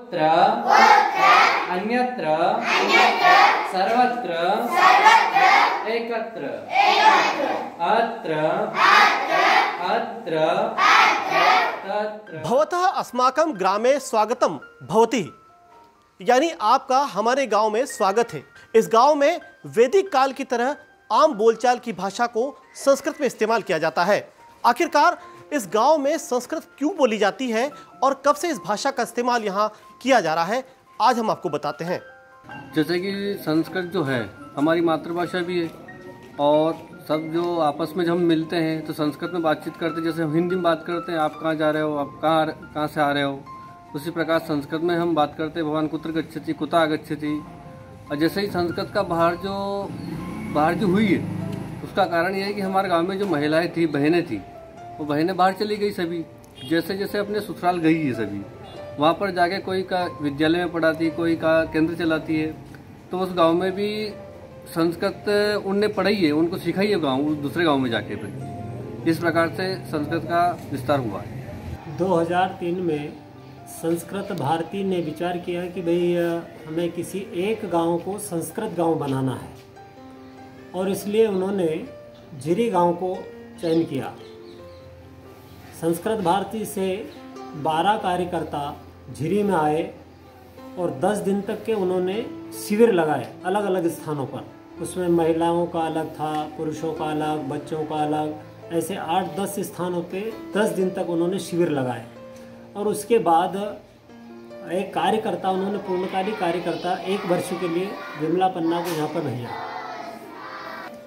तत्र अन्यत्र सर्वत्र एकत्र अत्र अत्र तत्र। भवतः अस्माकं ग्रामे स्वागतम भवती। यानी आपका हमारे गाँव में स्वागत है। इस गाँव में वैदिक काल की तरह आम बोलचाल की भाषा को संस्कृत में इस्तेमाल किया जाता है। आखिरकार इस गाँव में संस्कृत क्यों बोली जाती है और कब से इस भाषा का इस्तेमाल यहाँ किया जा रहा है, आज हम आपको बताते हैं। जैसे कि संस्कृत जो है, हमारी मातृभाषा भी है और सब जो आपस में जब हम मिलते हैं तो संस्कृत में बातचीत करते हैं। जैसे हम हिंदी में बात करते हैं, आप कहाँ जा रहे हो, आप कहाँ कहाँ से आ रहे हो, उसी प्रकार संस्कृत में हम बात करते हैं, भगवान कुत्र गच्छति कुता गच्छति और जैसे ही संस्कृत का बाहर जो बाहर जो हुई है, उसका कारण यह है कि हमारे गाँव में जो महिलाएँ थी, बहनें थी वो बहनें बाहर चली गई सभी। जैसे जैसे अपने ससुराल गई है सभी। वहाँ पर जाके कोई का विद्यालय में पढ़ाती कोई का केंद्र चलाती है। तो उस गाँव में भी संस्कृत उनने पढ़ाई है, उनको सिखाई है गाँव दूसरे गाँव में जाके फिर। इस प्रकार से संस्कृत का विस्तार हुआ है। 2003 में संस्कृत भारती ने विचार किया कि भाई हमें किसी एक गाँव को संस्कृत गाँव बनाना है। और इसलिए उन्होंने झिरी गाँव को चयन किया। संस्कृत भारती से 12 कार्यकर्ता झिरी में आए और 10 दिन तक के उन्होंने शिविर लगाए अलग अलग स्थानों पर। उसमें महिलाओं का अलग था, पुरुषों का अलग, बच्चों का अलग, ऐसे आठ दस स्थानों पे दस दिन तक उन्होंने शिविर लगाए। और उसके बाद एक कार्यकर्ता, उन्होंने पूर्णकालिक कार्यकर्ता एक वर्ष के लिए विमला पन्ना को यहाँ पर भेजा।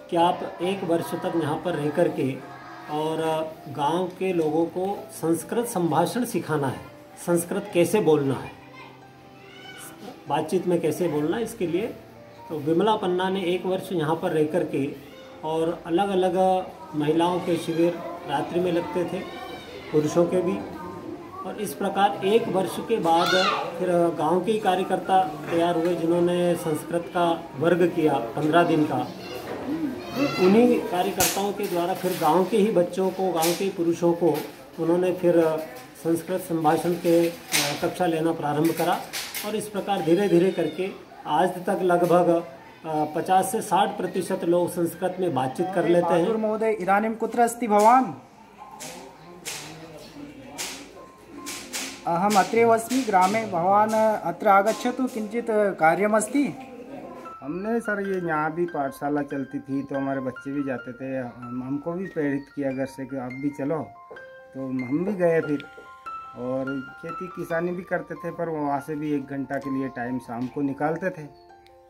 कि आप एक वर्ष तक यहाँ पर रह कर के और गाँव के लोगों को संस्कृत संभाषण सिखाना है। संस्कृत कैसे बोलना है? बातचीत में कैसे बोलना है इसके लिए? तो विमला पन्ना ने एक वर्ष यहाँ पर रह कर के और अलग अलग महिलाओं के शिविर रात्रि में लगते थे, पुरुषों के भी। और इस प्रकार एक वर्ष के बाद फिर गाँव के ही कार्यकर्ता तैयार हुए जिन्होंने संस्कृत का वर्ग किया, पंद्रह दिन का। उन्हीं कार्यकर्ताओं के द्वारा फिर गाँव के ही बच्चों को गाँव के ही पुरुषों को उन्होंने फिर संस्कृत संभाषण के कक्षा लेना प्रारंभ करा और इस प्रकार धीरे धीरे करके आज तक लगभग पचास से साठ प्रतिशत लोग संस्कृत में बातचीत कर लेते हैं। महोदय इदानीं कुत्र अस्ति भवान्? अहम अत्रैव अस्मि ग्रामे भवान् अत्र आगच्छतु किञ्चित् कार्यमस्ति? हमने सर ये यहाँ भी पाठशाला चलती थी तो हमारे बच्चे भी जाते थे। हम, हमको भी प्रेरित किया घर से कि आप भी चलो। तो हम भी गए फिर। और खेती किसानी भी करते थे, पर वहाँ से भी एक घंटा के लिए टाइम शाम को निकालते थे।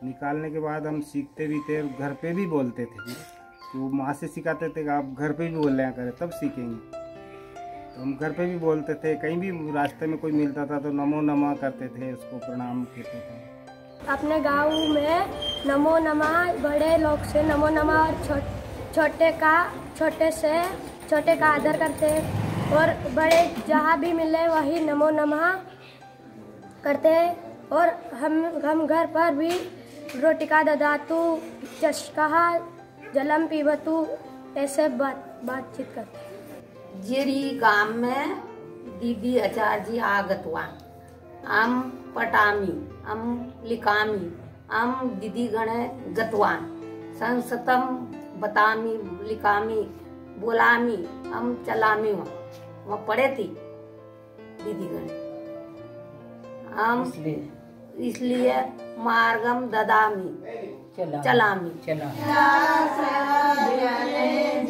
निकालने के बाद हम सीखते भी थे, घर पे भी बोलते थे। तो माँ से सिखाते थे कि आप घर पे भी बोल रहे करें, तब सीखेंगे। तो हम घर पे भी बोलते थे, कहीं भी रास्ते में कोई मिलता था तो नमो नमा करते थे, उसको प्रणाम कहते थे। अपने गाँव में नमो नमा बड़े लोग से नमो नमा और छो- छोटे का, छोटे से, छोटे का आदर करते हैं। और बड़े जहाँ भी मिले, वही नमो नमा करते हैं। और हम हम घर पर भी रोटिका ददातु चषकः जलम पीबतु ऐसे बात, बातचीत करते हैं। जिरी गाम में दीदी आचार्य आगतवान अम पटामी अम लिखामी अम दीदी गणे गतवान। संसतम बतामी लिखामी बोलामी अम चलामी। वहाँ वहाँ पढ़े थी दीदी गणे हम इसलिए मार्गम ददामी चलामी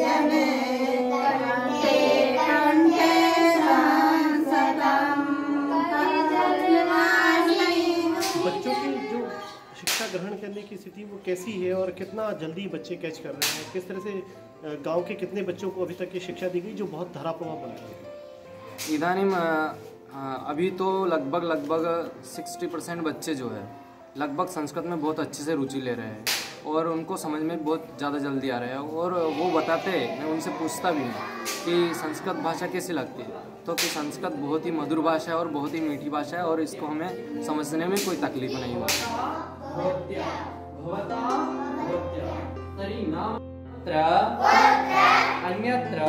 बच्चों ग्रहण करने की स्थिति वो कैसी है और कितना जल्दी बच्चे कैच कर रहे हैं? किस तरह से गाँव के कितने बच्चों को अभी तक ये शिक्षा दी गई जो बहुत धारा प्रभाव बन रही है? अ, अभी तो लगभग लगभग 60 परसेंट बच्चे जो है लगभग संस्कृत में बहुत अच्छे से रुचि ले रहे हैं और उनको समझ में बहुत ज़्यादा जल्दी आ रहा है और वो बताते हैं मैं उनसे पूछता भी हूँ कि संस्कृत भाषा कैसी लगती है? तो कि संस्कृत बहुत ही मधुर भाषा है और बहुत ही मीठी भाषा है और इसको हमें समझने में कोई तकलीफ़ नहीं होती तत्र अन्यत्र